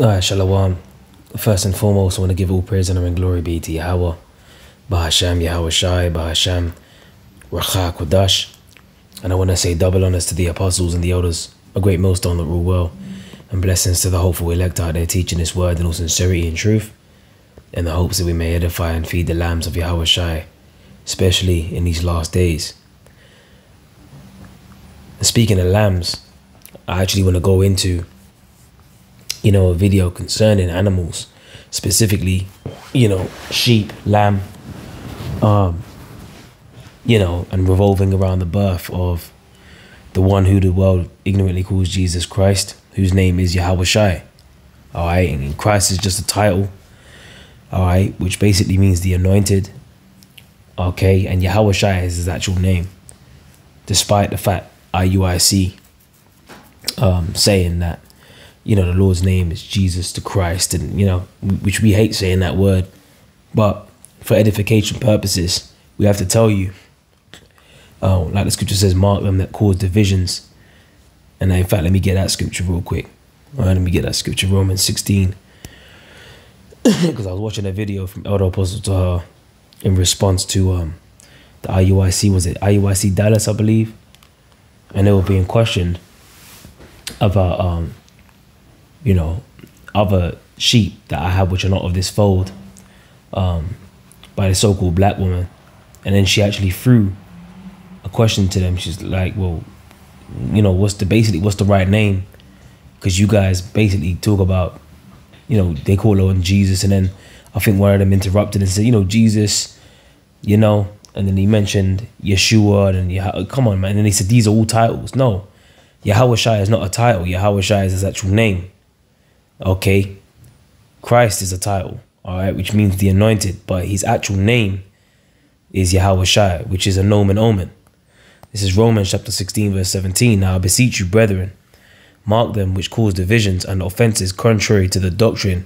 Alright, Shalom. First and foremost, I want to give all praise, honor, and glory be to Yahweh, Bahasham, Yahawashi, Bahasham, Racha Kodash. And I want to say double honors to the apostles and the elders, a great millstone that rule well, and blessings to the hopeful elect out there teaching this word in all sincerity and truth, in the hopes that we may edify and feed the lambs of Yahawashi, especially in these last days. And speaking of lambs, I actually want to go into you know, a video concerning animals, specifically, you know, sheep, lamb, um, you know, and revolving around the birth of the one who the world ignorantly calls Jesus Christ, whose name is Yahawashi. All right, and Christ is just a title, all right, which basically means the anointed. Okay, and Yahawashi is his actual name, despite the fact IUIC um, saying that you know, the Lord's name is Jesus the Christ, and you know, which we hate saying that word, but for edification purposes, we have to tell you, oh, like the scripture says, mark them that cause divisions. And in fact, let me get that scripture real quick. All right, let me get that scripture, Romans 16. Because I was watching a video from Elder Apostle to her in response to um, the IUIC, was it IUIC Dallas, I believe? And they were being questioned about um, you know, other sheep that I have which are not of this fold um, by the so-called black woman. And then she actually threw a question to them. She's like, well, you know, what's the basically what's the right name? Because you guys basically talk about, you know, they call her on Jesus, and then I think one of them interrupted and said, you know, Jesus, you know, and then he mentioned Yeshua, and Yah- come on, man. And then he said these are all titles. No, Yahawashi is not a title. Yahawashi is his actual name. Okay, Christ is a title, all right, which means the anointed, but his actual name is Yahawashi, which is a nomen omen. This is Romans chapter 16, verse 17. Now I beseech you, brethren, mark them which cause divisions and offenses contrary to the doctrine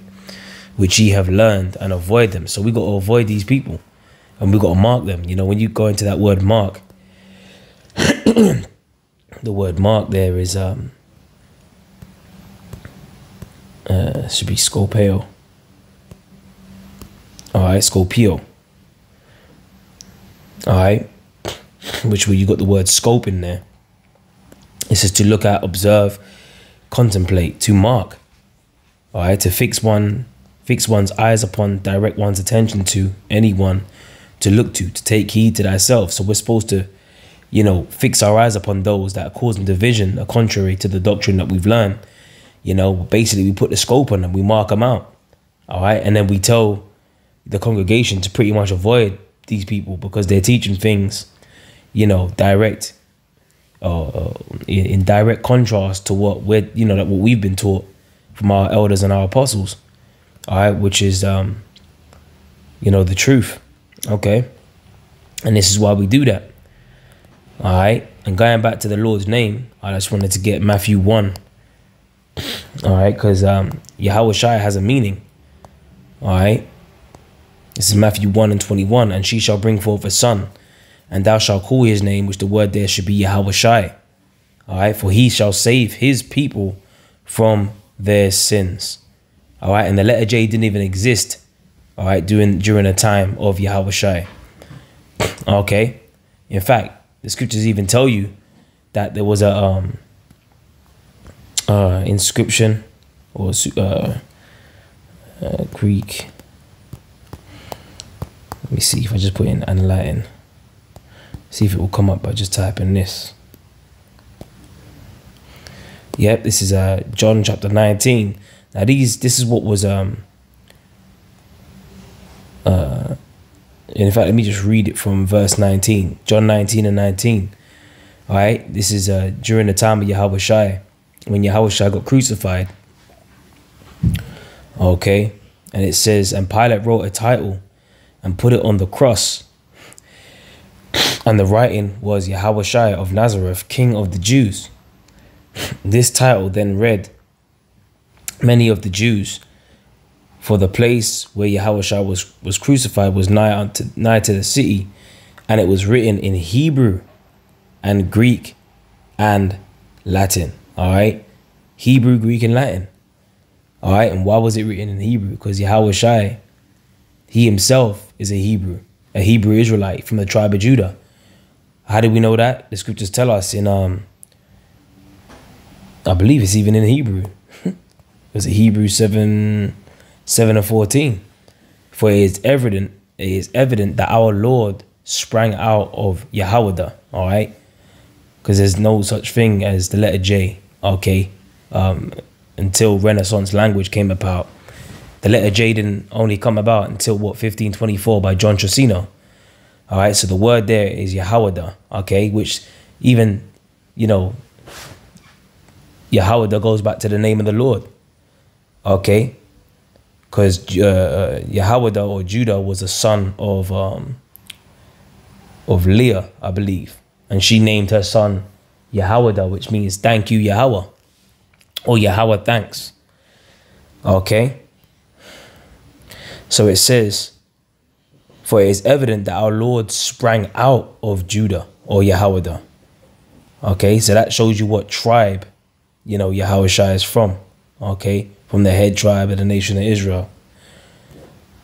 which ye have learned and avoid them. So we got to avoid these people and we got to mark them. You know, when you go into that word mark, the word mark there is um uh, should be Scopeo. All right, Scopio. All right, which where you got the word scope in there. It says to look at, observe, contemplate, to mark. All right, to fix one, fix one's eyes upon, direct one's attention to anyone, to look to, to take heed to thyself. So we're supposed to, you know, fix our eyes upon those that are causing division, are contrary to the doctrine that we've learned you know, basically we put the scope on them, we mark them out. All right. And then we tell the congregation to pretty much avoid these people because they're teaching things, you know, direct, uh, in, in direct contrast to what we're, you know, that what we've been taught from our elders and our apostles. All right. Which is, um, you know, the truth. Okay. And this is why we do that. All right. And going back to the Lord's name, I just wanted to get Matthew 1 all right, because um, Yahawashi has a meaning. All right. This is Matthew 1 and 21. And she shall bring forth a son, and thou shalt call his name, which the word there should be Yahawashi. All right. For he shall save his people from their sins. All right. And the letter J didn't even exist. All right. During, during the time of Yahawashi. Okay. In fact, the scriptures even tell you that there was a, um, uh, inscription or uh, uh, Greek. Let me see if I just put in and Latin. See if it will come up by just typing this. Yep, this is uh, John chapter 19. Now these this is what was um uh in fact let me just read it from verse 19. John 19 and 19. Alright, this is uh during the time of Yahawashi when Yahweh got crucified. Okay. And it says, and Pilate wrote a title and put it on the cross. And the writing was Yahweh of Nazareth, King of the Jews. This title then read, Many of the Jews, for the place where Yahweh was, was crucified was nigh, unto, nigh to the city, and it was written in Hebrew and Greek and Latin. All right. Hebrew, Greek, and Latin. All right, and why was it written in Hebrew? Because Yahawashi, he himself is a Hebrew, a Hebrew Israelite from the tribe of Judah. How do we know that? The scriptures tell us in um I believe it's even in Hebrew. it's a Hebrew 7 7 and 14. For it is evident, it is evident that our Lord sprang out of Yahweh, all right? Because there's no such thing as the letter J, okay? Um, until Renaissance language came about. The letter J didn't only come about until what 1524 by John Trissino. All right, so the word there is Yahweh, okay, which even, you know, Yahweh goes back to the name of the Lord, okay, because uh, Yahweh or Judah was a son of um, of Leah, I believe, and she named her son Yahweh, which means thank you, Yahweh, or Yahweh thanks, okay. So it says for it is evident that our Lord sprang out of Judah or Yahweh. Okay, so that shows you what tribe, you know, Yahweh is from. Okay, from the head tribe of the nation of Israel.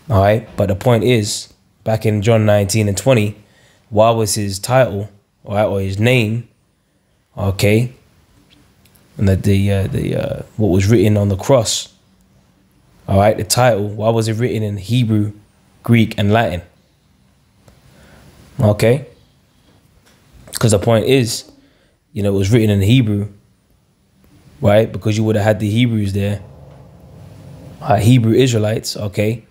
All right, but the point is, back in John 19 and 20, what was his title, all right, or his name? Okay, and that the uh, the uh, what was written on the cross. All right, the title. Why was it written in Hebrew, Greek, and Latin? Okay? Because the point is, you know, it was written in Hebrew, right? Because you would have had the Hebrews there, uh, Hebrew Israelites, okay?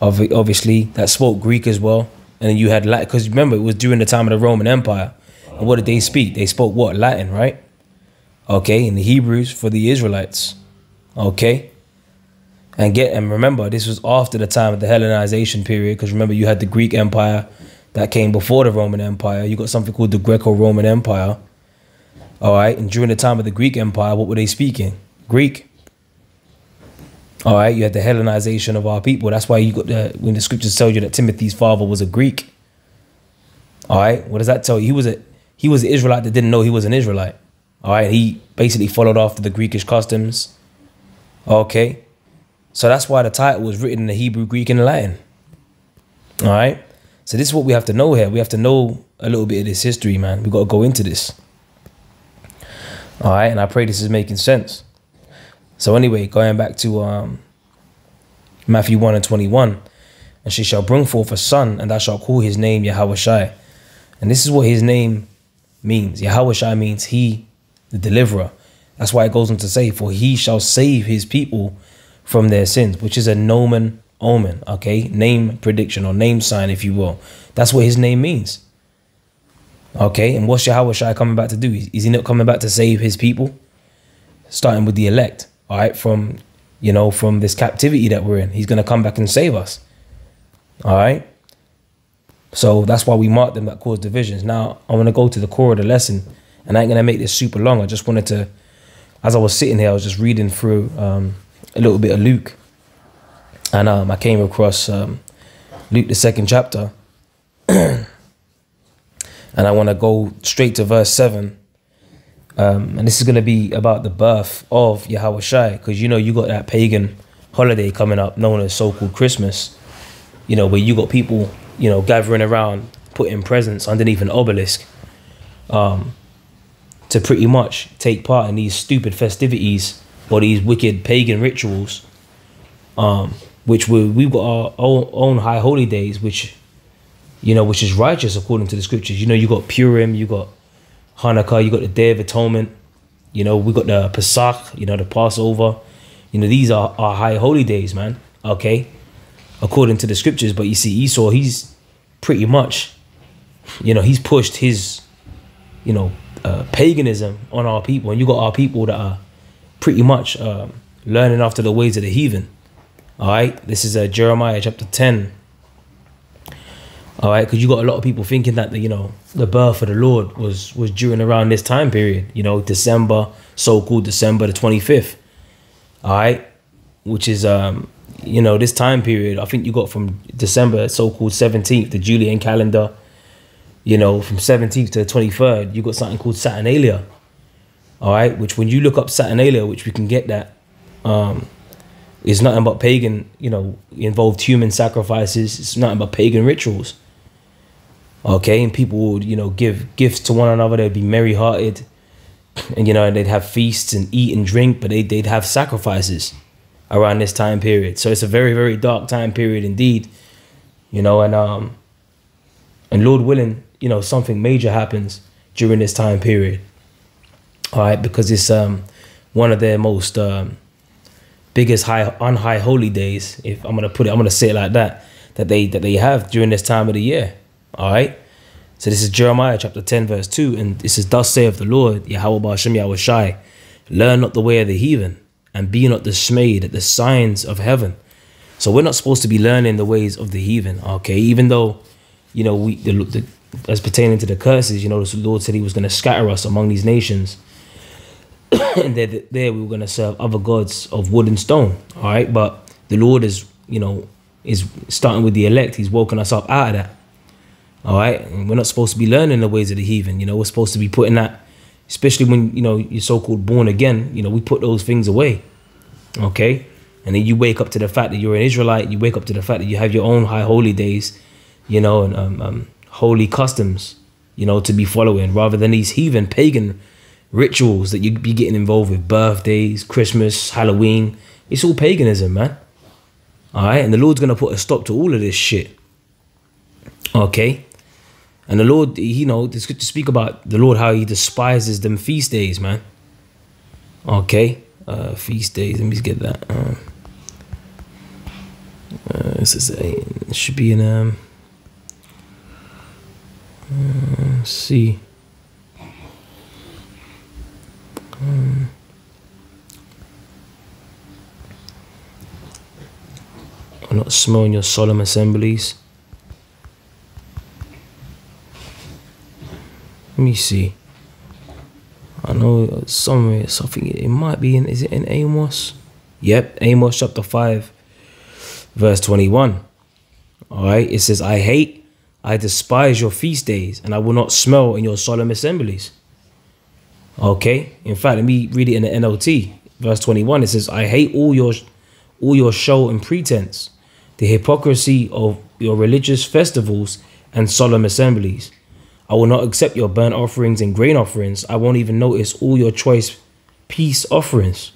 Obviously, that spoke Greek as well. And then you had Latin, because remember, it was during the time of the Roman Empire. And what did they speak? They spoke what? Latin, right? Okay, and the Hebrews for the Israelites. Okay? And get and remember, this was after the time of the Hellenization period, because remember, you had the Greek Empire that came before the Roman Empire. You got something called the Greco-Roman Empire. All right, and during the time of the Greek Empire, what were they speaking? Greek. All right, you had the Hellenization of our people. That's why you got the when the scriptures tell you that Timothy's father was a Greek. All right, what does that tell you? He was a he was an Israelite that didn't know he was an Israelite. All right, he basically followed after the Greekish customs. Okay, so that's why the title was written in the Hebrew, Greek, and Latin. All right. So this is what we have to know here. We have to know a little bit of this history, man. We got to go into this. All right, and I pray this is making sense. So anyway, going back to um, Matthew 1 and 21, and she shall bring forth a son, and thou shalt call his name Yahawashi. And this is what his name means. Yahawashi means he, the deliverer. That's why it goes on to say, for he shall save his people from their sins, which is a nomen omen, okay? Name prediction or name sign, if you will. That's what his name means. Okay, and what's Yahawashi coming back to do? Is he not coming back to save his people? Starting with the elect, all right, from, you know, from this captivity that we're in. He's going to come back and save us. All right. So that's why we mark them that cause divisions. Now, I want to go to the core of the lesson, and I ain't going to make this super long. I just wanted to, as I was sitting here, I was just reading through um, a little bit of Luke and um, I came across um, Luke the second chapter, and I want to go straight to verse seven. Um, and this is going to be about the birth of Yahawashi, because you know you got that pagan holiday coming up known as so-called Christmas. You know where you got people, you know, gathering around, putting presents underneath an obelisk, um, to pretty much take part in these stupid festivities or these wicked pagan rituals. Um, which we we've got our own, own high holy days, which you know, which is righteous according to the scriptures. You know, you got Purim, you got Hanukkah, you got the Day of Atonement. You know, we got the Pesach, you know, the Passover. You know, these are our high holy days, man. Okay, according to the scriptures. But you see, Esau, he's pretty much, you know, he's pushed his, you know, uh, paganism on our people, and you got our people that are pretty much um, learning after the ways of the heathen. All right, this is uh, Jeremiah chapter 10. All right, because you got a lot of people thinking that the, you know the birth of the Lord was was during around this time period. You know, December, so-called December the twenty fifth. All right, which is um you know this time period. I think you got from December, so-called seventeenth, the Julian calendar. You know, from seventeenth to the twenty third, you got something called Saturnalia. All right, which when you look up Saturnalia, which we can get that um nothing but pagan, you know, involved human sacrifices. It's nothing but pagan rituals. Okay, and people would, you know, give gifts to one another. They'd be merry hearted, and you know, they'd have feasts and eat and drink, but they they'd have sacrifices around this time period. So it's a very very dark time period indeed, you know, and um, and Lord willing, you know, something major happens during this time period. All right, because it's um one of their most um biggest high unhigh holy days. If I'm gonna put it, I'm gonna say it like that. That they that they have during this time of the year. All right. So this is Jeremiah chapter 10, verse 2, and this is thus saith the Lord, Yahweh Bashem Shai, learn not the way of the heathen, and be not dismayed at the signs of heaven. So we're not supposed to be learning the ways of the heathen, okay? Even though, you know, we the, the, as pertaining to the curses, you know, the Lord said He was going to scatter us among these nations, and there, there we were going to serve other gods of wood and stone, all right? But the Lord is, you know, is starting with the elect. He's woken us up out of that. All right. And we're not supposed to be learning the ways of the heathen. You know, we're supposed to be putting that, especially when, you know, you're so called born again, you know, we put those things away. Okay. And then you wake up to the fact that you're an Israelite. You wake up to the fact that you have your own high holy days, you know, and um, um, holy customs, you know, to be following rather than these heathen pagan rituals that you'd be getting involved with birthdays, Christmas, Halloween. It's all paganism, man. All right. And the Lord's to put a stop to all of this shit. Okay. And the Lord, you know, it's good to speak about the Lord, how he despises them feast days, man. Okay. Uh, feast days. Let me get that. Um, uh, this is a, it should be in, um, uh, see. Um, I'm not smelling your solemn assemblies. Let me see. I know somewhere something it might be in is it in Amos? Yep, Amos chapter 5 verse 21. All right, it says I hate I despise your feast days and I will not smell in your solemn assemblies. Okay? In fact, let me read it in the NLT. Verse 21 it says I hate all your all your show and pretense, the hypocrisy of your religious festivals and solemn assemblies I will not accept your burnt offerings and grain offerings. I won't even notice all your choice peace offerings.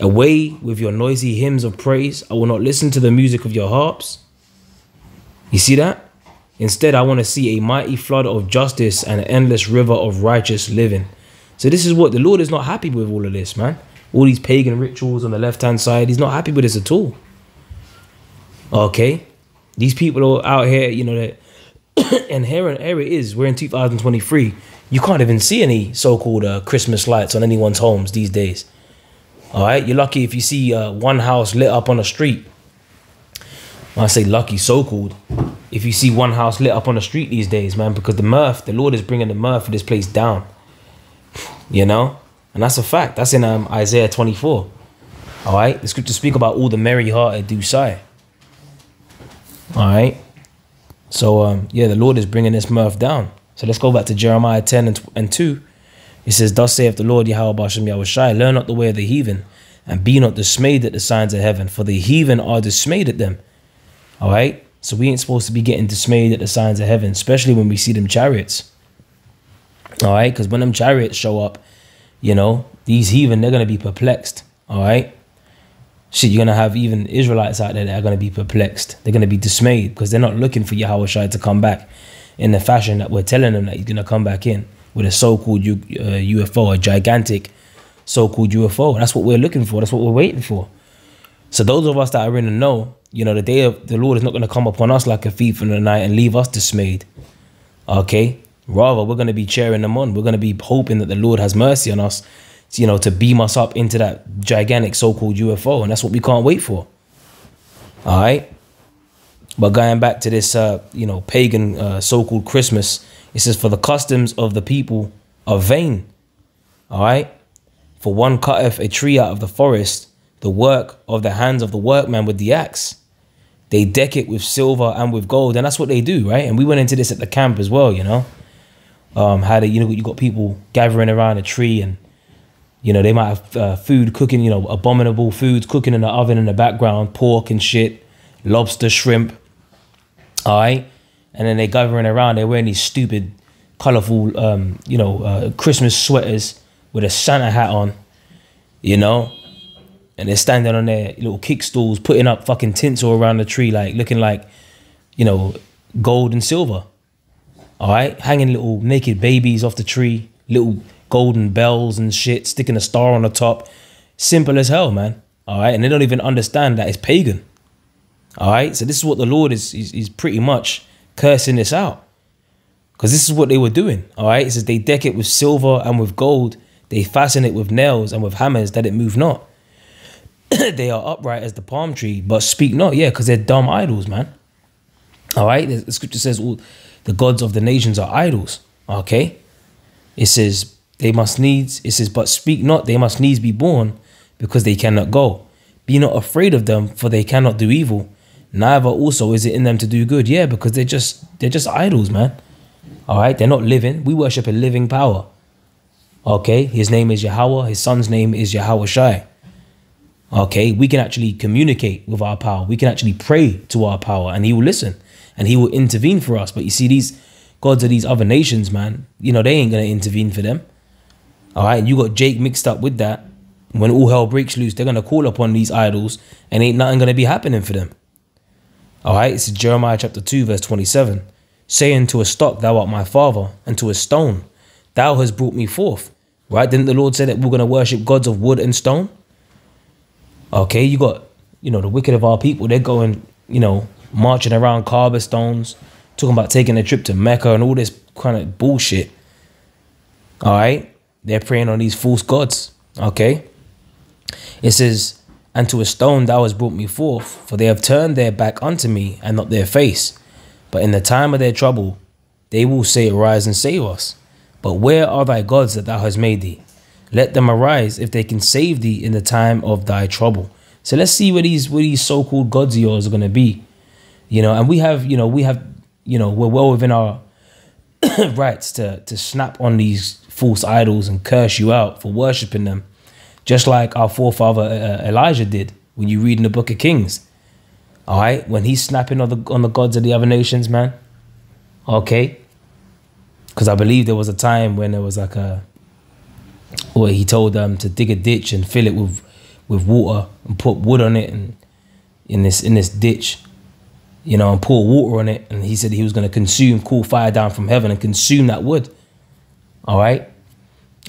Away with your noisy hymns of praise. I will not listen to the music of your harps. You see that? Instead, I want to see a mighty flood of justice and an endless river of righteous living. So this is what the Lord is not happy with all of this, man. All these pagan rituals on the left-hand side. He's not happy with this at all. Okay? These people are out here, you know, that and here, and here it is. We're in 2023. You can't even see any so-called uh, Christmas lights on anyone's homes these days. All right, you're lucky if you see uh, one house lit up on the street. When I say lucky, so-called, if you see one house lit up on the street these days, man, because the mirth, the Lord is bringing the mirth of this place down. You know, and that's a fact. That's in um, Isaiah 24. All right, the scriptures speak about all the merry-hearted do sigh. All right. So um, yeah, the Lord is bringing this mirth down. So let's go back to Jeremiah 10 and, and 2. It says, Thus saith the Lord Yahweh Bashem Yahawashi, learn not the way of the heathen, and be not dismayed at the signs of heaven, for the heathen are dismayed at them. All right? So we ain't supposed to be getting dismayed at the signs of heaven, especially when we see them chariots. All right? Because when them chariots show up, you know, these heathen, they're going to be perplexed. All right? Shit, you're gonna have even Israelites out there that are gonna be perplexed. They're gonna be dismayed because they're not looking for Yahawashi to come back in the fashion that we're telling them that he's gonna come back in with a so-called uh, UFO, a gigantic so-called UFO. That's what we're looking for. That's what we're waiting for. So those of us that are in the know, you know, the day of the Lord is not gonna come upon us like a thief in the night and leave us dismayed. Okay. Rather, we're going to be cheering them on. We're going to be hoping that the Lord has mercy on us you know, to beam us up into that gigantic so-called UFO, and that's what we can't wait for. All right. But going back to this, uh, you know, pagan uh, so-called Christmas, it says, "For the customs of the people are vain." All right. For one cutteth a tree out of the forest, the work of the hands of the workman with the axe. They deck it with silver and with gold, and that's what they do, right? And we went into this at the camp as well, you know. Um, how they, you know, you got people gathering around a tree and You know, they might have uh, food cooking, you know, abominable foods cooking in the oven in the background, pork and shit, lobster, shrimp. All right. And then they're gathering around, they're wearing these stupid, colorful, um, you know, uh, Christmas sweaters with a Santa hat on, you know, and they're standing on their little kick stools, putting up fucking tinsel around the tree, like looking like, you know, gold and silver. All right, hanging little naked babies off the tree, little golden bells and shit, sticking a star on the top. Simple as hell, man. All right, and they don't even understand that it's pagan. All right, so this is what the Lord is is, is pretty much cursing this out. Because this is what they were doing. All right, it says they deck it with silver and with gold. They fasten it with nails and with hammers that it move not. they are upright as the palm tree, but speak not. Yeah, because they're dumb idols, man. All right, the scripture says all the gods of the nations are idols. Okay, it says they must needs. It says, but speak not. They must needs be born, because they cannot go. Be not afraid of them, for they cannot do evil. Neither also is it in them to do good. Yeah, because they're just they're just idols, man. All right, they're not living. We worship a living power. Okay, his name is Yahweh. His son's name is Yahawashi okay, we can actually communicate with our power. We can actually pray to our power and he will listen and he will intervene for us. But you see, these gods of these other nations, man, you know, they ain't to intervene for them. All right, you got Jake mixed up with that. When all hell breaks loose, they're going to call upon these idols and ain't nothing going to be happening for them. All right, it's Jeremiah chapter 2, verse 27. Saying to a stock, Thou art my father, and to a stone, Thou hast brought me forth. Right? Didn't the Lord say that we're going to worship gods of wood and stone? Okay, you got, you know, the wicked of our people, they're going, you know, marching around Kaaba stones, talking about taking a trip to Mecca and all this kind of bullshit. All right, they're praying on these false gods. Okay, it says, and to a stone thou hast brought me forth, for they have turned their back unto me and not their face. But in the time of their trouble, they will say, Arise and save us. But where are thy gods that thou hast made thee? Let them arise if they can save thee in the time of thy trouble. So let's see where these where these so-called gods of yours are gonna be. You know, and we have, you know, we have, you know, we're well within our rights to to snap on these false idols and curse you out for worshiping them, just like our forefather uh, Elijah did when you read in the Book of Kings. All right, when he's snapping on the on the gods of the other nations, man. Okay, because I believe there was a time when there was like a or he told them to dig a ditch and fill it with with water and put wood on it and in this in this ditch you know and pour water on it and he said he was going to consume cool fire down from heaven and consume that wood all right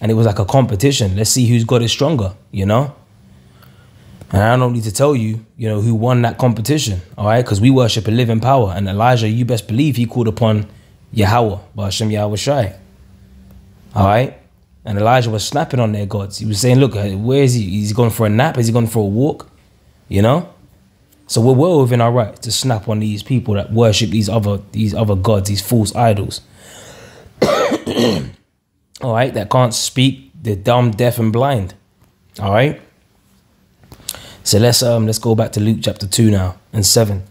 and it was like a competition let's see who's got it stronger you know and I don't need to tell you, you know, who won that competition, all right? Because we worship a living power. And Elijah, you best believe he called upon Yahweh, Hashem Yahawashi. All right? And Elijah was snapping on their gods. He was saying, look, uh, where is he? He's going for a nap? Is he going for a walk? You know? So we're well within our right to snap on these people that worship these other these other gods, these false idols. All right, that can't speak, they're dumb, deaf, and blind. All right. So let's um let's go back to Luke chapter two now and seven.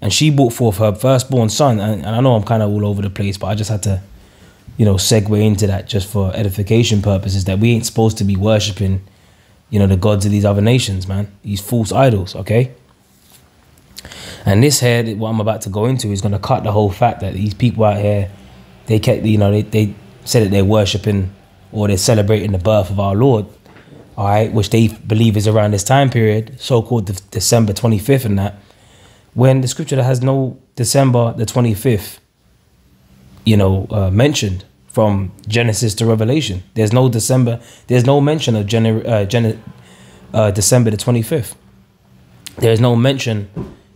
And she brought forth her firstborn son, and, and I know I'm kind of all over the place, but I just had to you know, segue into that just for edification purposes that we ain't supposed to be worshiping, you know, the gods of these other nations, man. These false idols, okay? And this here, what I'm about to go into, is going to cut the whole fact that these people out here, they kept, you know, they, they said that they're worshiping or they're celebrating the birth of our Lord, all right, which they believe is around this time period, so called December 25th and that, when the scripture that has no December the 25th you know, uh, mentioned from Genesis to Revelation. There's no December. There's no mention of Gen- uh, Gen- uh, December the 25th. There's no mention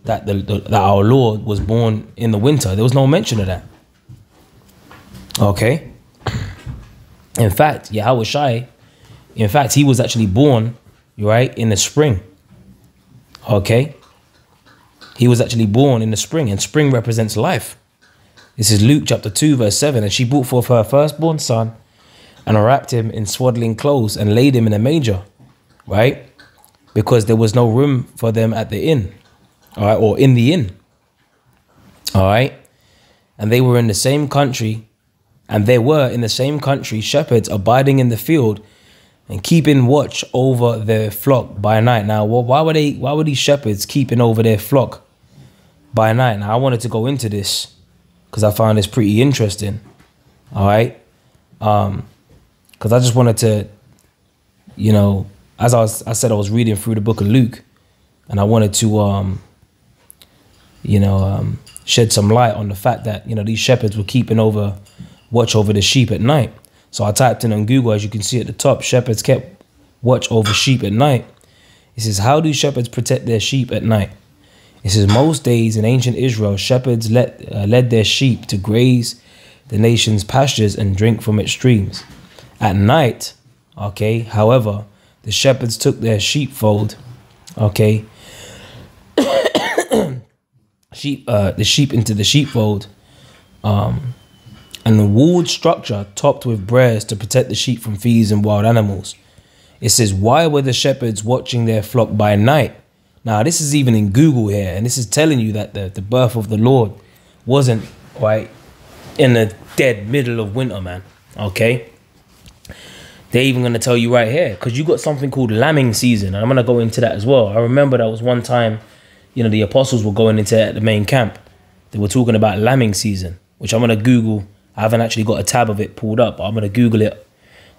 that the, the, that our Lord was born in the winter. There was no mention of that. Okay. In fact, Yahawashi, in fact, he was actually born, right, in the spring. Okay. He was actually born in the spring, and spring represents life. This is Luke chapter 2, verse 7. And she brought forth her firstborn son and wrapped him in swaddling clothes and laid him in a manger, right? Because there was no room for them at the inn, all right, or in the inn, all right? And they were in the same country, and there were in the same country shepherds abiding in the field and keeping watch over their flock by night. Now, why were they? Why were these shepherds keeping over their flock by night? Now, I wanted to go into this because I found this pretty interesting. All right, um, because I just wanted to, you know, as I was, I said I was reading through the book of Luke, and I wanted to, um, you know, um, shed some light on the fact that you know these shepherds were keeping over watch over the sheep at night. So I typed in on Google, as you can see at the top, shepherds kept watch over sheep at night. It says, How do shepherds protect their sheep at night? It says, Most days in ancient Israel, shepherds let, uh, led their sheep to graze the nation's pastures and drink from its streams. At night, okay, however, the shepherds took their sheepfold, okay, sheep, uh, the sheep into the sheepfold, um, and a walled structure topped with briars to protect the sheep from thieves and wild animals. It says, Why were the shepherds watching their flock by night? Now, this is even in Google here, and this is telling you that the, the birth of the Lord wasn't right in the dead middle of winter, man. Okay? They're even going to tell you right here, because you got something called lambing season, and I'm going to go into that as well. I remember that was one time, you know, the apostles were going into the main camp. They were talking about lambing season, which I'm going to Google I haven't actually got a tab of it pulled up, but I'm going to Google it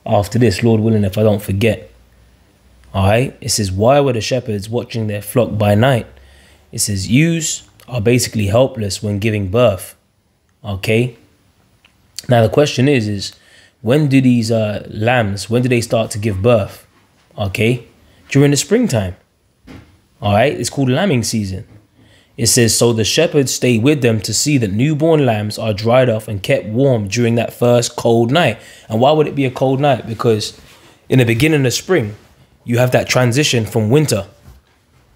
after this, Lord willing, if I don't forget. All right. It says, Why were the shepherds watching their flock by night? It says, Ewes are basically helpless when giving birth. Okay. Now, the question is, is when do these uh, lambs, when do they start to give birth? Okay. During the springtime. All right. It's called lambing season. It says, So the shepherds stayed with them to see that newborn lambs are dried off and kept warm during that first cold night. And why would it be a cold night? Because in the beginning of spring, you have that transition from winter.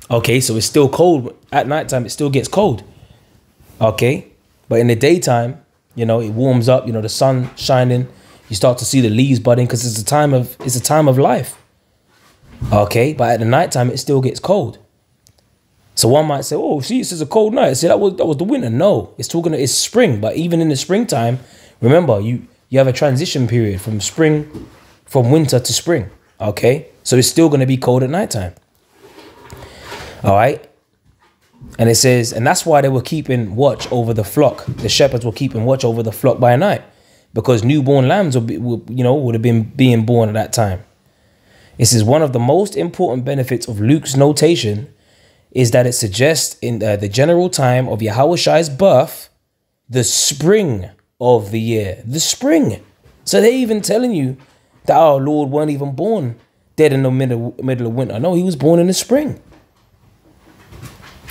Okay, so it's still cold. At nighttime, it still gets cold. Okay, but in the daytime, you know, it warms up, you know, the sun shining, you start to see the leaves budding because it's a time of it's a time of life. Okay, but at the nighttime it still gets cold. So one might say, "Oh, see, this is a cold night." See, that was that was the winter. No, it's talking. It's spring, but even in the springtime, remember you you have a transition period from spring, from winter to spring. Okay, so it's still going to be cold at nighttime. All right, and it says, and that's why they were keeping watch over the flock. The shepherds were keeping watch over the flock by night, because newborn lambs would, be, would you know would have been being born at that time. This is one of the most important benefits of Luke's notation is that it suggests in uh, the general time of Yahweh's birth, the spring of the year. The spring. So they're even telling you that our Lord weren't even born dead in the middle, middle of winter. No, he was born in the spring.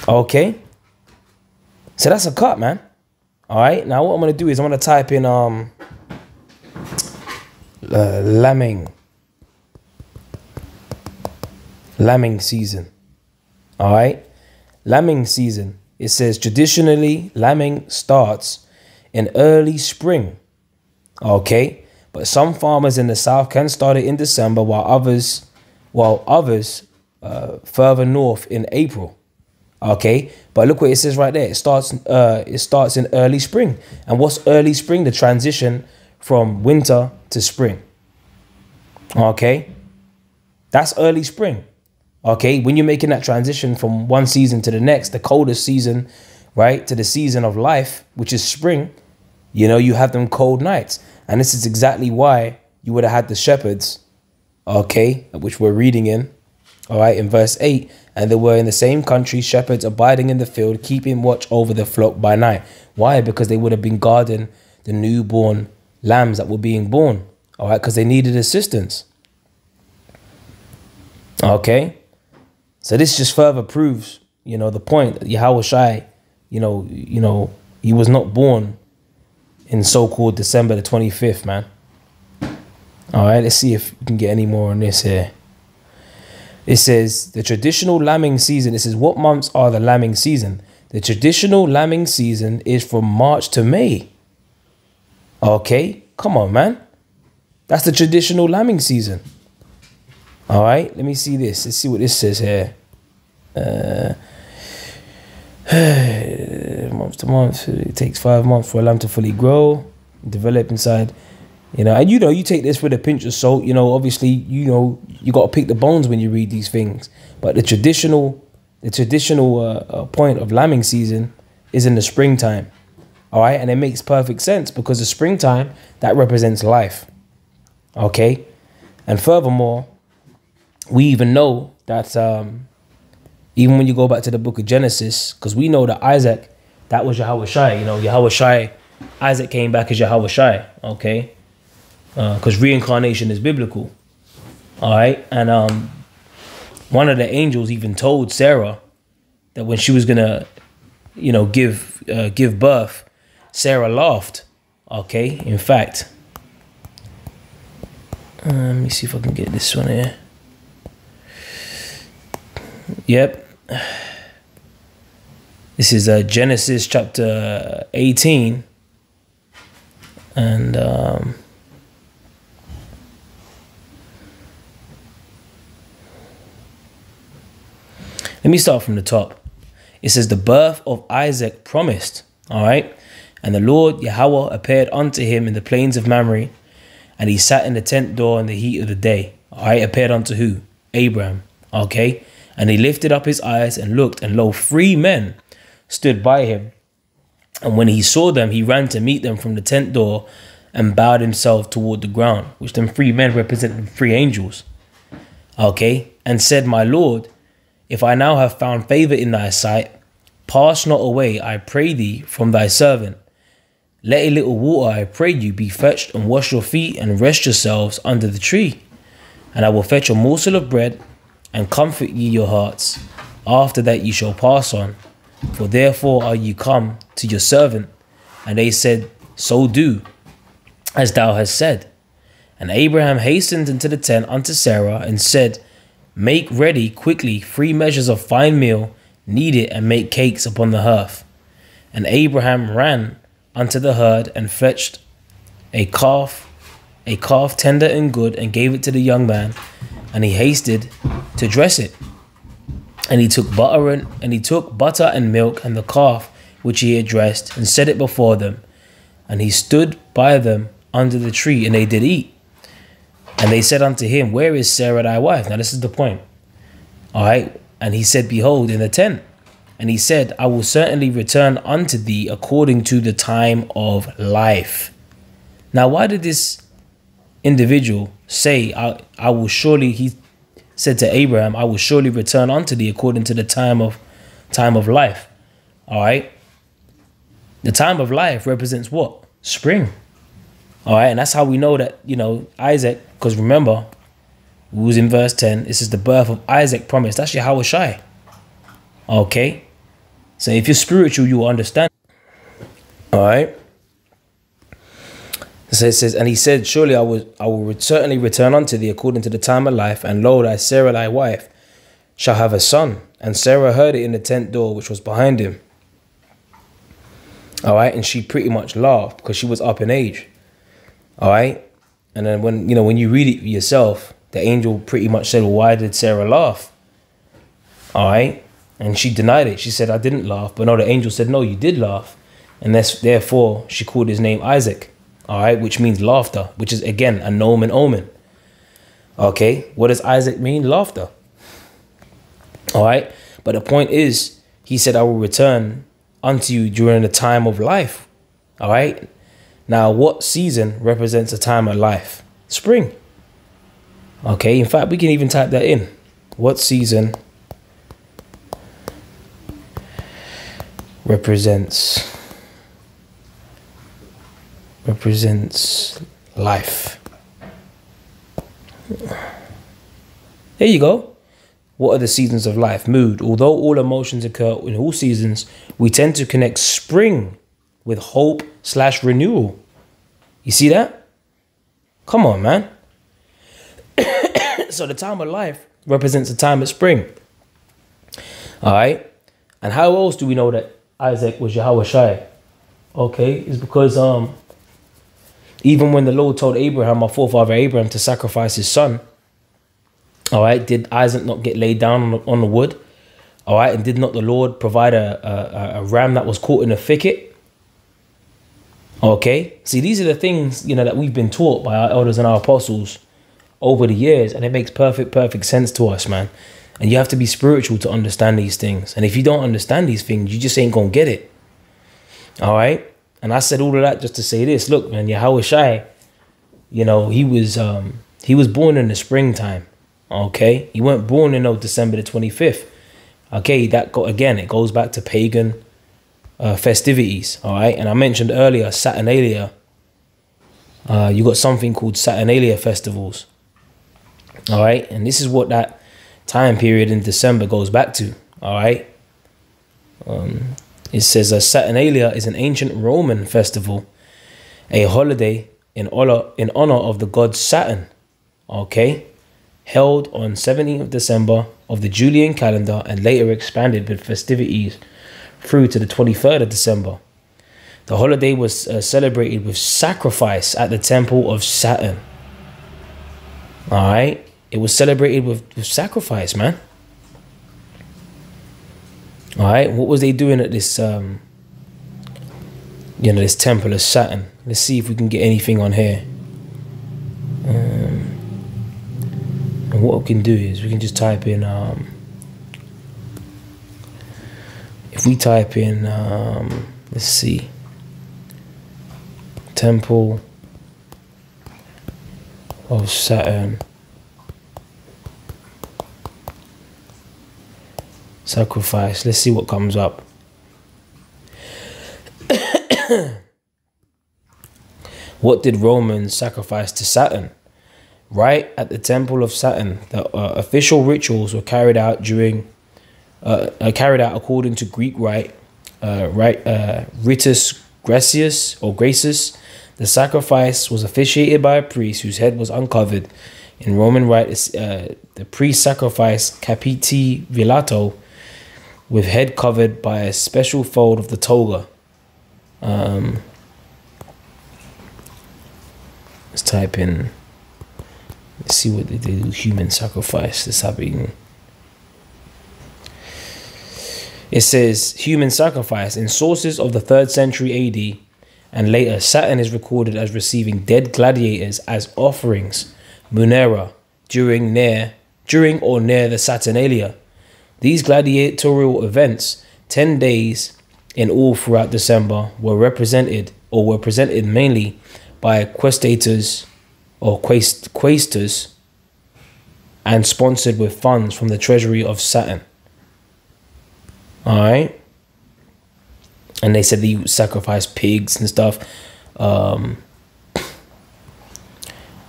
Okay. So that's a cut, man. All right. Now what I'm gonna do is I'm gonna type in um uh, lambing lambing season. All right. Lambing season. It says traditionally lambing starts in early spring. Okay. But some farmers in the south can start it in December while others while others uh, further north in April. Okay, but look what it says right there. It starts uh, it starts in early spring. And what's early spring? The transition from winter to spring. Okay, that's early spring. Okay, when you're making that transition from one season to the next, the coldest season, right, to the season of life, which is spring, you know, you have them cold nights. And this is exactly why you would have had the shepherds, okay, which we're reading in, all right, in verse 8. And they were in the same country, shepherds abiding in the field, keeping watch over the flock by night. Why? Because they would have been guarding the newborn lambs that were being born, all right, because they needed assistance. Okay. So this just further proves, you know, the point that Yahawashi, you know, you know, he was not born in so-called December the 25th, man. All right, let's see if we can get any more on this here. It says the traditional lambing season. It says what months are the lambing season? The traditional lambing season is from March to May. Okay, come on, man. That's the traditional lambing season. All right, let me see this. Let's see what this says here. Uh, month to month, it takes five months for a lamb to fully grow, develop inside. You know, and you know, you take this with a pinch of salt. You know, obviously, you know, you got to pick the bones when you read these things. But the traditional, the traditional uh, uh, point of lambing season is in the springtime. All right, and it makes perfect sense because the springtime that represents life. Okay, and furthermore, we even know that um, even when you go back to the book of Genesis, because we know that Isaac, that was Yahawashi. You know, Yahawashi, Isaac came back as Yahawashi. Okay, because uh, reincarnation is biblical. All right, and um, one of the angels even told Sarah that when she was gonna, you know, give uh, give birth, Sarah laughed. Okay, in fact, uh, let me see if I can get this one here. Yep. This is uh, Genesis chapter 18. And um, let me start from the top. It says, The birth of Isaac promised. All right. And the Lord Yahweh appeared unto him in the plains of Mamre, and he sat in the tent door in the heat of the day. All right, appeared unto who? Abraham. Okay. And he lifted up his eyes and looked, and lo, three men stood by him. And when he saw them, he ran to meet them from the tent door and bowed himself toward the ground, which them three men represented three angels. Okay. And said, My Lord, if I now have found favor in thy sight, pass not away, I pray thee, from thy servant. Let a little water, I pray you, be fetched, and wash your feet, and rest yourselves under the tree. And I will fetch a morsel of bread, and comfort ye your hearts. After that ye shall pass on. For therefore are ye come to your servant. And they said, So do, as thou hast said. And Abraham hastened into the tent unto Sarah, and said, Make ready quickly three measures of fine meal, knead it, and make cakes upon the hearth. And Abraham ran unto the herd and fetched a calf, a calf tender and good, and gave it to the young man, and he hasted to dress it. And he took butter and, and he took butter and milk and the calf which he had dressed, and set it before them. And he stood by them under the tree, and they did eat. And they said unto him, Where is Sarah thy wife? Now this is the point. All right. And he said, Behold, in the tent. And he said, I will certainly return unto thee according to the time of life. Now, why did this individual say, I, I will surely, he said to Abraham, I will surely return unto thee according to the time of time of life. All right. The time of life represents what? Spring. All right. And that's how we know that, you know, Isaac, because remember, we was in verse 10. This is the birth of Isaac promised. That's Yahawashi. Okay. So if you're spiritual, you will understand. All right. So it says, and he said, Surely I will, I will certainly return unto thee according to the time of life, and lo, thy Sarah thy wife shall have a son. And Sarah heard it in the tent door which was behind him. All right, and she pretty much laughed because she was up in age. All right, and then when you know when you read it yourself, the angel pretty much said, well, "Why did Sarah laugh?" All right, and she denied it. She said, I didn't laugh. But no, the angel said, No, you did laugh. And that's therefore she called his name Isaac. All right, which means laughter, which is again a nomen omen. Okay, what does Isaac mean? Laughter. All right, but the point is, he said, I will return unto you during the time of life. All right, now what season represents a time of life? Spring. Okay, in fact, we can even type that in. What season represents represents life. There you go. What are the seasons of life? Mood. Although all emotions occur in all seasons, we tend to connect spring with hope slash renewal. You see that? Come on, man. so the time of life represents the time of spring. All right. And how else do we know that Isaac was Yahawashi. Okay, is because um even when the Lord told Abraham, our forefather Abraham, to sacrifice his son, all right, did Isaac not get laid down on the, on the wood? All right, and did not the Lord provide a, a, a ram that was caught in a thicket? Okay? See, these are the things, you know, that we've been taught by our elders and our apostles over the years, and it makes perfect, perfect sense to us, man. And you have to be spiritual to understand these things. And if you don't understand these things, you just ain't gonna get it. All right? And I said all of that just to say this. Look, man, Yahawashi, you know, he was um he was born in the springtime. Okay? He weren't born in no December the 25th. Okay, that got again, it goes back to pagan uh, festivities. All right, and I mentioned earlier Saturnalia. Uh, you got something called Saturnalia festivals. All right, and this is what that time period in December goes back to. All right, um, it says a Saturnalia is an ancient Roman festival, a holiday in honor in honor of the god Saturn. Okay, held on 17th of December of the Julian calendar and later expanded with festivities through to the 23rd of December. The holiday was uh, celebrated with sacrifice at the temple of Saturn. All right, it was celebrated with, with sacrifice, man. All right, what was they doing at this, um, you know, this temple of Saturn? Let's see if we can get anything on here. Um, and what we can do is we can just type in, um, if we type in, um, let's see, Temple of Saturn. Sacrifice. Let's see what comes up. what did Romans sacrifice to Saturn? Right at the temple of Saturn, the uh, official rituals were carried out during uh, uh, carried out according to Greek rite, uh, right, uh, ritus gracius or gracis. The sacrifice was officiated by a priest whose head was uncovered. In Roman rite, uh, the priest sacrificed capiti velato with head covered by a special fold of the toga. Um, let's type in. Let's see what they do. Human sacrifice. Happening. It says human sacrifice in sources of the third century AD and later Saturn is recorded as receiving dead gladiators as offerings, munera, during near during or near the Saturnalia. These gladiatorial events, 10 days in all throughout December, were represented or were presented mainly by questators or quaest, quaestors and sponsored with funds from the treasury of Saturn. All right. And they said they sacrifice pigs and stuff. Um,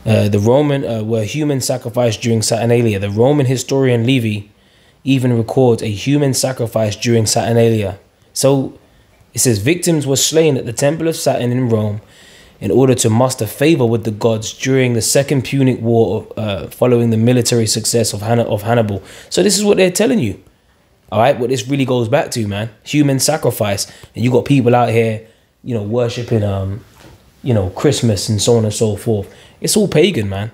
uh, the Roman uh, were human sacrifice during Saturnalia. The Roman historian Livy even records a human sacrifice during Saturnalia. So it says victims were slain at the temple of Saturn in Rome in order to muster favor with the gods during the Second Punic War uh, following the military success of, of Hannibal. So this is what they're telling you. All right, what this really goes back to, man, human sacrifice, and you got people out here, you know, worshiping, um, you know, Christmas and so on and so forth. It's all pagan, man.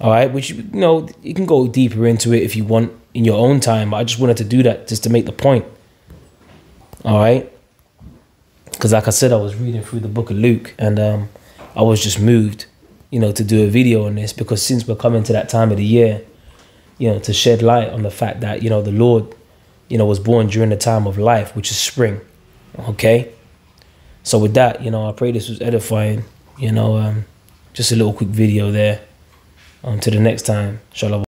All right, which you know, you can go deeper into it if you want in your own time. I just wanted to do that just to make the point. All right, because like I said, I was reading through the book of Luke, and um, I was just moved, you know, to do a video on this because since we're coming to that time of the year, you know, to shed light on the fact that you know the Lord you know, was born during the time of life, which is spring. Okay? So with that, you know, I pray this was edifying. You know, um, just a little quick video there. Until the next time. Shalom.